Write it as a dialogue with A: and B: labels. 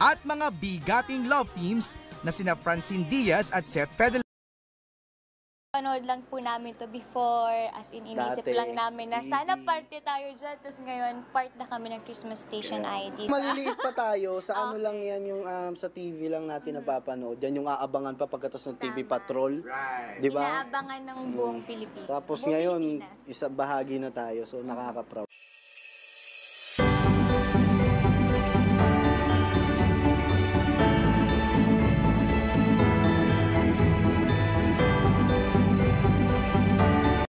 A: at mga bigating love teams na sina Francine Diaz at Seth Pedal.
B: Panood lang po namin to before, as in inisip
C: Dati,
B: lang namin na
C: mm-hmm.
B: sana
C: TV.
B: party tayo dyan. Tapos ngayon, part na kami ng Christmas Station ID.
C: Maliliit pa tayo, sa ah. ano lang yan yung um, sa TV lang natin mm-hmm. napapanood. Yan yung aabangan pa pagkatas ng TV
B: Tama.
C: Patrol. Di ba?
B: Inaabangan ng buong mm. Pilipinas.
C: Tapos
B: Buong
C: ngayon,
B: Pilipinas.
C: isa bahagi na tayo. So nakaka-proud.